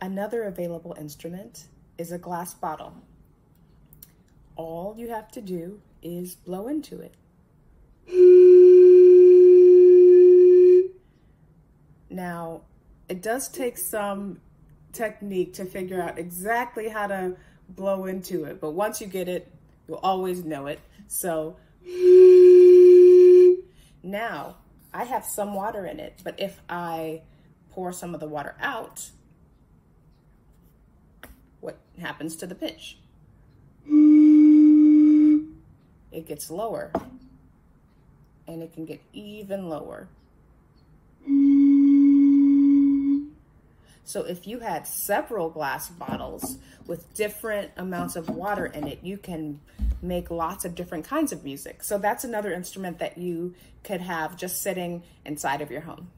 Another available instrument is a glass bottle. All you have to do is blow into it. Now, it does take some technique to figure out exactly how to blow into it, but once you get it, you'll always know it. So now I have some water in it, but if I pour some of the water out, what happens to the pitch? It gets lower and it can get even lower. So if you had several glass bottles with different amounts of water in it, you can make lots of different kinds of music. So that's another instrument that you could have just sitting inside of your home.